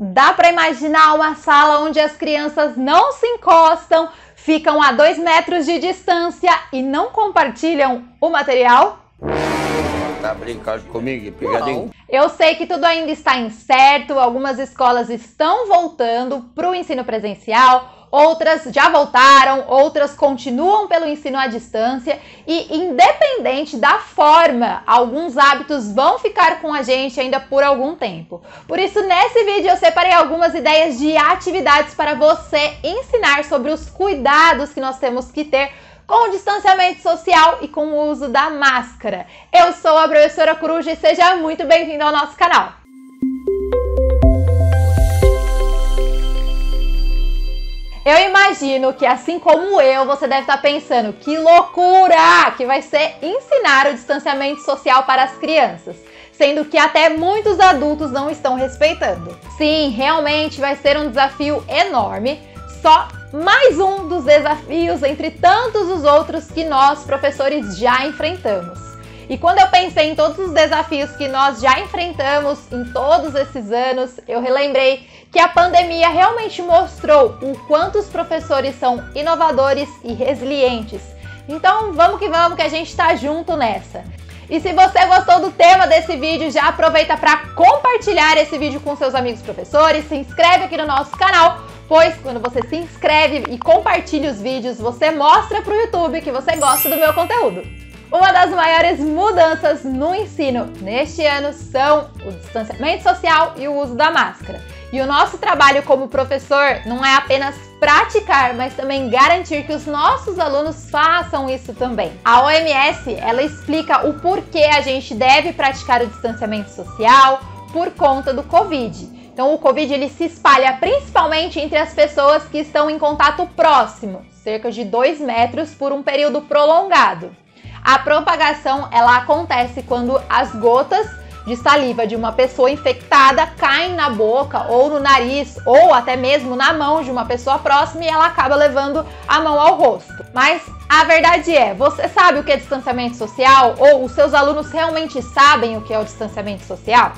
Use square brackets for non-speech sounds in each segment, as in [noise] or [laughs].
Dá para imaginar uma sala onde as crianças não se encostam, ficam a dois metros de distância e não compartilham o material? Tá brincando comigo, pegadinho? Eu sei que tudo ainda está incerto, algumas escolas estão voltando para o ensino presencial, outras já voltaram, outras continuam pelo ensino à distância e, independente da forma, alguns hábitos vão ficar com a gente ainda por algum tempo. Por isso, nesse vídeo eu separei algumas ideias de atividades para você ensinar sobre os cuidados que nós temos que ter com o distanciamento social e com o uso da máscara. Eu sou a professora Coruja e seja muito bem-vindo ao nosso canal. Eu imagino que, assim como eu, você deve estar pensando que loucura que vai ser ensinar o distanciamento social para as crianças, sendo que até muitos adultos não estão respeitando. Sim, realmente vai ser um desafio enorme, só mais um dos desafios entre tantos os outros que nós, professores, já enfrentamos. E quando eu pensei em todos os desafios que nós já enfrentamos em todos esses anos, eu relembrei que a pandemia realmente mostrou o quanto os professores são inovadores e resilientes. Então vamos que vamos que a gente está junto nessa. E se você gostou do tema desse vídeo, já aproveita para compartilhar esse vídeo com seus amigos professores, se inscreve aqui no nosso canal, pois quando você se inscreve e compartilha os vídeos, você mostra para o YouTube que você gosta do meu conteúdo. Uma das maiores mudanças no ensino neste ano são o distanciamento social e o uso da máscara. E o nosso trabalho como professor não é apenas praticar, mas também garantir que os nossos alunos façam isso também. A OMS, ela explica o porquê a gente deve praticar o distanciamento social por conta do COVID. Então, o COVID ele se espalha principalmente entre as pessoas que estão em contato próximo, cerca de 2 metros por um período prolongado. A propagação ela acontece quando as gotas de saliva de uma pessoa infectada caem na boca ou no nariz ou até mesmo na mão de uma pessoa próxima e ela acaba levando a mão ao rosto. Mas a verdade é, você sabe o que é distanciamento social ou os seus alunos realmente sabem o que é o distanciamento social?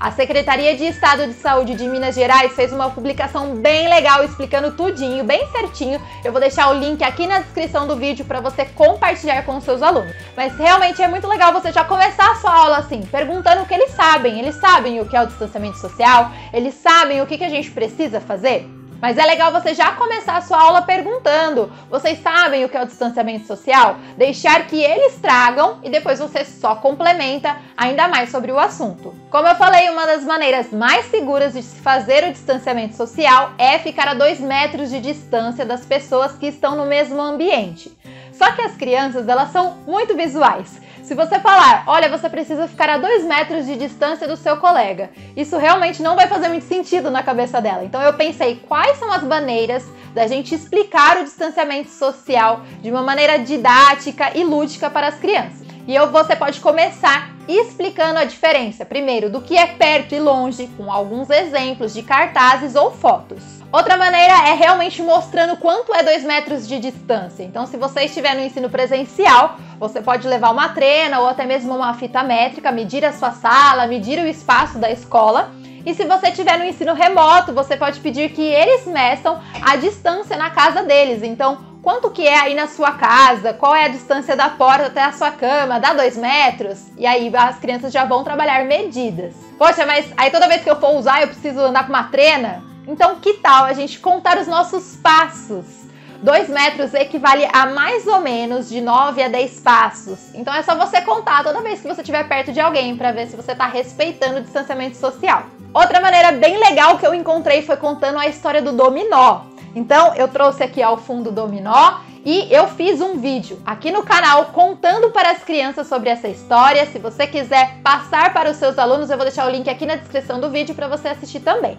A Secretaria de Estado de Saúde de Minas Gerais fez uma publicação bem legal explicando tudinho, bem certinho. Eu vou deixar o link aqui na descrição do vídeo para você compartilhar com os seus alunos. Mas realmente é muito legal você já começar a sua aula assim, perguntando o que eles sabem. Eles sabem o que é o distanciamento social? Eles sabem o que, que a gente precisa fazer? Mas é legal você já começar a sua aula perguntando: vocês sabem o que é o distanciamento social? Deixar que eles tragam e depois você só complementa ainda mais sobre o assunto. Como eu falei, uma das maneiras mais seguras de se fazer o distanciamento social é ficar a dois metros de distância das pessoas que estão no mesmo ambiente. Só que as crianças elas são muito visuais. Se você falar, olha, você precisa ficar a dois metros de distância do seu colega, isso realmente não vai fazer muito sentido na cabeça dela. Então eu pensei quais são as maneiras da gente explicar o distanciamento social de uma maneira didática e lúdica para as crianças. E eu, você pode começar explicando a diferença, primeiro, do que é perto e longe, com alguns exemplos de cartazes ou fotos. Outra maneira é realmente mostrando quanto é 2 metros de distância. Então, se você estiver no ensino presencial, você pode levar uma trena ou até mesmo uma fita métrica, medir a sua sala, medir o espaço da escola. E se você estiver no ensino remoto, você pode pedir que eles meçam a distância na casa deles. Então, quanto que é aí na sua casa? Qual é a distância da porta até a sua cama? Dá dois metros? E aí as crianças já vão trabalhar medidas. Poxa, mas aí toda vez que eu for usar eu preciso andar com uma trena? Então, que tal a gente contar os nossos passos? 2 metros equivale a mais ou menos de 9 a 10 passos. Então é só você contar toda vez que você estiver perto de alguém para ver se você está respeitando o distanciamento social. Outra maneira bem legal que eu encontrei foi contando a história do dominó. Então eu trouxe aqui ao fundo dominó e eu fiz um vídeo aqui no canal contando para as crianças sobre essa história. Se você quiser passar para os seus alunos, eu vou deixar o link aqui na descrição do vídeo para você assistir também.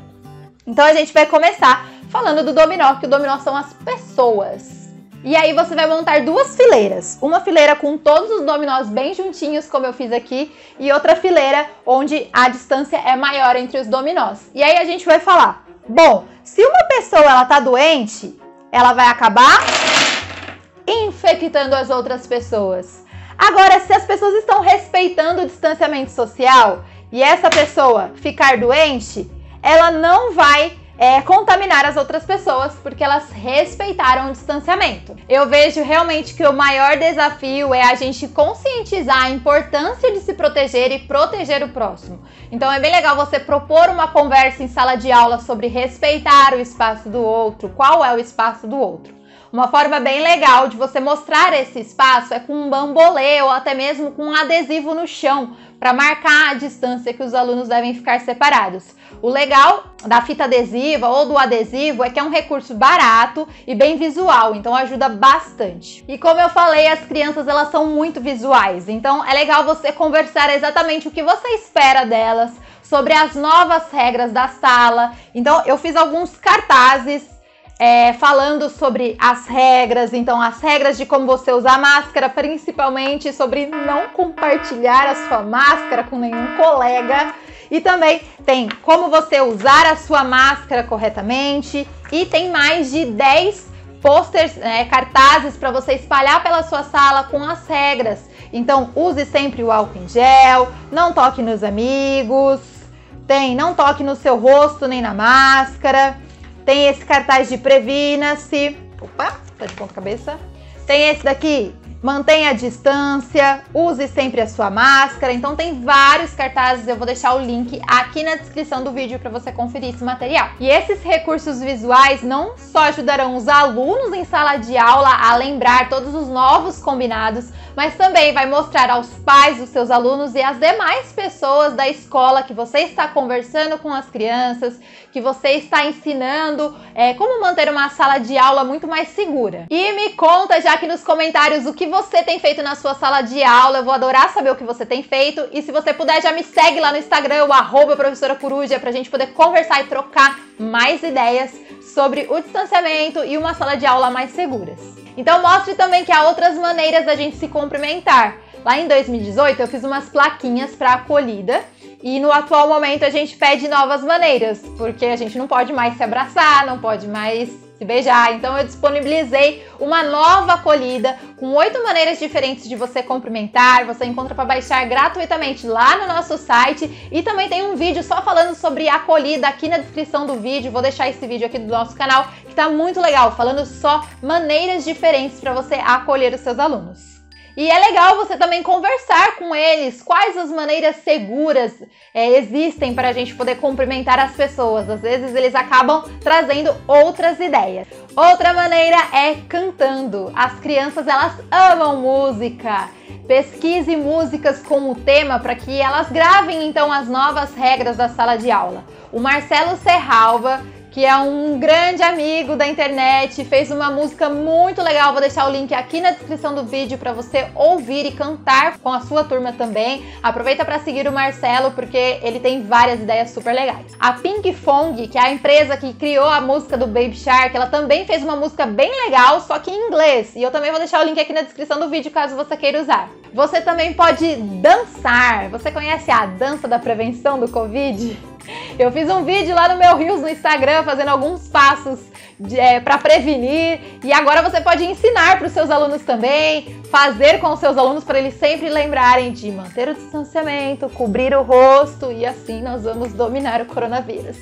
Então a gente vai começar falando do dominó, que o dominó são as pessoas. E aí você vai montar duas fileiras. Uma fileira com todos os dominós bem juntinhos, como eu fiz aqui, e outra fileira onde a distância é maior entre os dominós. E aí a gente vai falar: bom, se uma pessoa ela tá doente, ela vai acabar infectando as outras pessoas. Agora, se as pessoas estão respeitando o distanciamento social e essa pessoa ficar doente, ela não vai é, contaminar as outras pessoas, porque elas respeitaram o distanciamento. Eu vejo realmente que o maior desafio é a gente conscientizar a importância de se proteger e proteger o próximo. Então é bem legal você propor uma conversa em sala de aula sobre respeitar o espaço do outro, qual é o espaço do outro. Uma forma bem legal de você mostrar esse espaço é com um bambolê ou até mesmo com um adesivo no chão para marcar a distância que os alunos devem ficar separados. O legal da fita adesiva ou do adesivo é que é um recurso barato e bem visual, então ajuda bastante. E como eu falei, as crianças elas são muito visuais, então é legal você conversar exatamente o que você espera delas, sobre as novas regras da sala. Então eu fiz alguns cartazes é, falando sobre as regras, então as regras de como você usar máscara, principalmente sobre não compartilhar a sua máscara com nenhum colega. E também tem como você usar a sua máscara corretamente. E tem mais de 10 posters, né, cartazes para você espalhar pela sua sala com as regras. Então use sempre o álcool em gel, não toque nos amigos, tem não toque no seu rosto nem na máscara. Tem esse cartaz de previna-se. Opa, tá de ponta cabeça. Tem esse daqui, mantenha a distância, use sempre a sua máscara. Então tem vários cartazes, eu vou deixar o link aqui na descrição do vídeo para você conferir esse material. E esses recursos visuais não só ajudarão os alunos em sala de aula a lembrar todos os novos combinados, mas também vai mostrar aos pais dos seus alunos e às demais pessoas da escola que você está conversando com as crianças, que você está ensinando é, como manter uma sala de aula muito mais segura. E me conta já aqui nos comentários o que você tem feito na sua sala de aula. Eu vou adorar saber o que você tem feito. E se você puder, já me segue lá no Instagram, o arroba professora coruja, pra gente poder conversar e trocar mais ideias sobre o distanciamento e uma sala de aula mais seguras. Então mostre também que há outras maneiras da gente se cumprimentar. Lá em 2018 eu fiz umas plaquinhas para acolhida e no atual momento a gente pede novas maneiras, porque a gente não pode mais se abraçar, não pode mais se beijar. Então eu disponibilizei uma nova acolhida com oito maneiras diferentes de você cumprimentar. Você encontra para baixar gratuitamente lá no nosso site e também tem um vídeo só falando sobre acolhida aqui na descrição do vídeo. Vou deixar esse vídeo aqui do nosso canal que tá muito legal, falando só maneiras diferentes para você acolher os seus alunos. E é legal você também conversar com eles quais as maneiras seguras é, existem para a gente poder cumprimentar as pessoas. Às vezes eles acabam trazendo outras ideias. Outra maneira é cantando. As crianças elas amam música. Pesquise músicas com o tema para que elas gravem então as novas regras da sala de aula. O Marcelo Serralva que é um grande amigo da internet, fez uma música muito legal. Vou deixar o link aqui na descrição do vídeo para você ouvir e cantar com a sua turma também. Aproveita para seguir o Marcelo porque ele tem várias ideias super legais. A Pink Fong, que é a empresa que criou a música do Baby Shark, ela também fez uma música bem legal, só que em inglês. E eu também vou deixar o link aqui na descrição do vídeo caso você queira usar. Você também pode dançar. Você conhece a dança da prevenção do Covid? Eu fiz um vídeo lá no meu Rios no Instagram fazendo alguns passos é, para prevenir e agora você pode ensinar para os seus alunos também, fazer com os seus alunos para eles sempre lembrarem de manter o distanciamento, cobrir o rosto e assim nós vamos dominar o coronavírus.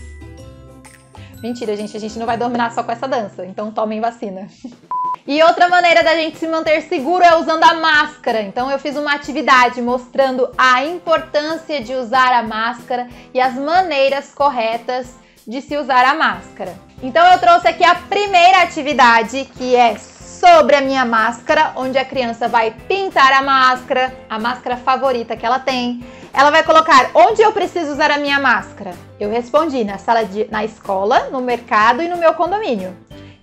Mentira, gente, a gente não vai dominar só com essa dança, então tomem vacina. [laughs] E outra maneira da gente se manter seguro é usando a máscara. Então eu fiz uma atividade mostrando a importância de usar a máscara e as maneiras corretas de se usar a máscara. Então eu trouxe aqui a primeira atividade, que é sobre a minha máscara, onde a criança vai pintar a máscara, a máscara favorita que ela tem. Ela vai colocar onde eu preciso usar a minha máscara. Eu respondi na sala de, na escola, no mercado e no meu condomínio.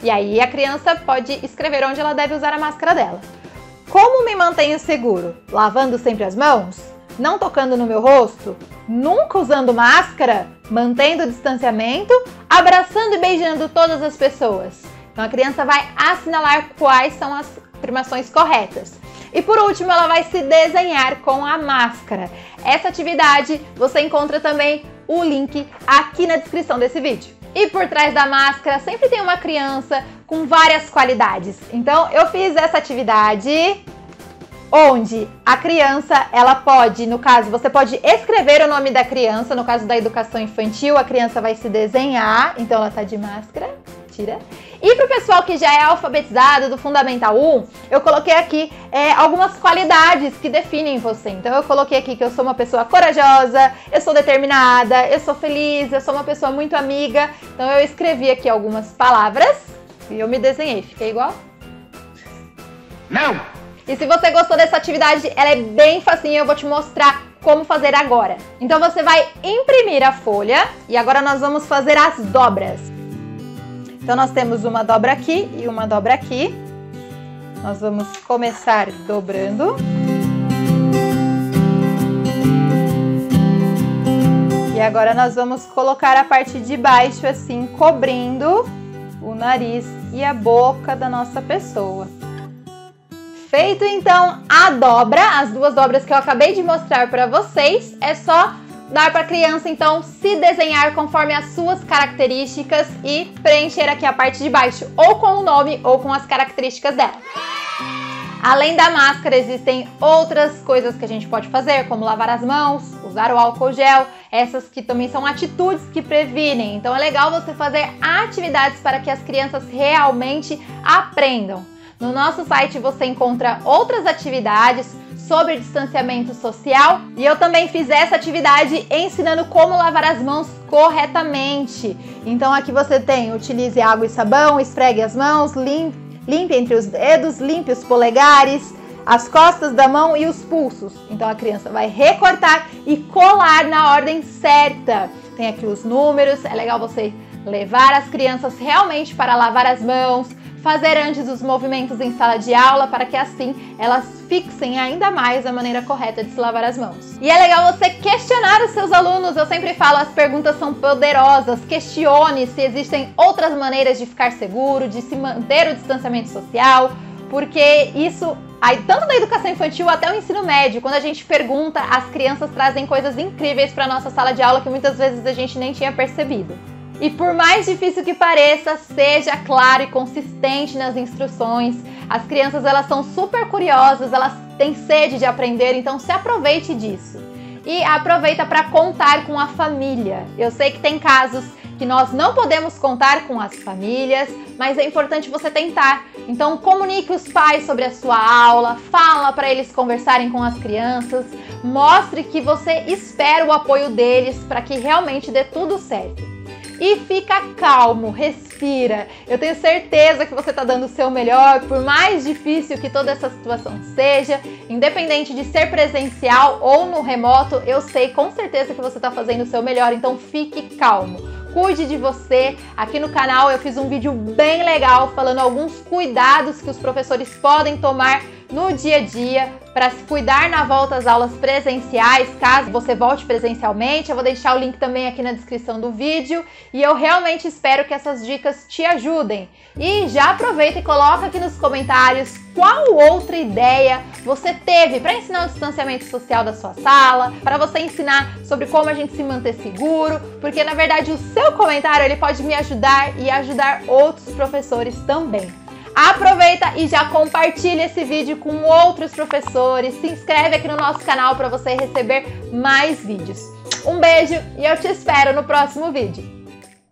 E aí a criança pode escrever onde ela deve usar a máscara dela. Como me mantenho seguro? Lavando sempre as mãos? Não tocando no meu rosto? Nunca usando máscara? Mantendo o distanciamento? Abraçando e beijando todas as pessoas? Então a criança vai assinalar quais são as afirmações corretas. E por último, ela vai se desenhar com a máscara. Essa atividade você encontra também o link aqui na descrição desse vídeo. E por trás da máscara sempre tem uma criança com várias qualidades. Então eu fiz essa atividade onde a criança, ela pode, no caso, você pode escrever o nome da criança, no caso da educação infantil, a criança vai se desenhar, então ela tá de máscara, tira. E para o pessoal que já é alfabetizado do Fundamental 1, eu coloquei aqui é, algumas qualidades que definem você. Então eu coloquei aqui que eu sou uma pessoa corajosa, eu sou determinada, eu sou feliz, eu sou uma pessoa muito amiga. Então eu escrevi aqui algumas palavras e eu me desenhei. Fiquei igual? Não! E se você gostou dessa atividade, ela é bem facinha, eu vou te mostrar como fazer agora. Então você vai imprimir a folha e agora nós vamos fazer as dobras. Então nós temos uma dobra aqui e uma dobra aqui. Nós vamos começar dobrando. E agora nós vamos colocar a parte de baixo assim, cobrindo o nariz e a boca da nossa pessoa. Feito então a dobra, as duas dobras que eu acabei de mostrar para vocês, é só dar para a criança então se desenhar conforme as suas características e preencher aqui a parte de baixo, ou com o nome ou com as características dela. Além da máscara, existem outras coisas que a gente pode fazer, como lavar as mãos, usar o álcool gel, essas que também são atitudes que previnem. Então é legal você fazer atividades para que as crianças realmente aprendam. No nosso site você encontra outras atividades sobre distanciamento social e eu também fiz essa atividade ensinando como lavar as mãos corretamente. Então aqui você tem utilize água e sabão, esfregue as mãos, limpe, limpe entre os dedos, limpe os polegares, as costas da mão e os pulsos. Então a criança vai recortar e colar na ordem certa. Tem aqui os números, é legal você levar as crianças realmente para lavar as mãos, fazer antes os movimentos em sala de aula para que assim elas fixem ainda mais a maneira correta de se lavar as mãos. E é legal você questionar os seus alunos, eu sempre falo, as perguntas são poderosas. Questione se existem outras maneiras de ficar seguro, de se manter o distanciamento social, porque isso Aí, tanto na educação infantil até o ensino médio, quando a gente pergunta, as crianças trazem coisas incríveis para nossa sala de aula que muitas vezes a gente nem tinha percebido. E por mais difícil que pareça, seja claro e consistente nas instruções. As crianças elas são super curiosas, elas têm sede de aprender, então se aproveite disso. E aproveita para contar com a família. Eu sei que tem casos que nós não podemos contar com as famílias, mas é importante você tentar. Então comunique os pais sobre a sua aula, fala para eles conversarem com as crianças, mostre que você espera o apoio deles para que realmente dê tudo certo e fica calmo, respira. Eu tenho certeza que você está dando o seu melhor, por mais difícil que toda essa situação seja, independente de ser presencial ou no remoto, eu sei com certeza que você está fazendo o seu melhor, então fique calmo cuide de você. Aqui no canal eu fiz um vídeo bem legal falando alguns cuidados que os professores podem tomar no dia a dia para se cuidar na volta às aulas presenciais, caso você volte presencialmente. Eu vou deixar o link também aqui na descrição do vídeo e eu realmente espero que essas dicas te ajudem. E já aproveita e coloca aqui nos comentários qual outra ideia você teve para ensinar o distanciamento social da sua sala, para você ensinar sobre como a gente se manter seguro, porque na verdade o seu comentário ele pode me ajudar e ajudar outros professores também. Aproveita e já compartilha esse vídeo com outros professores. Se inscreve aqui no nosso canal para você receber mais vídeos. Um beijo e eu te espero no próximo vídeo.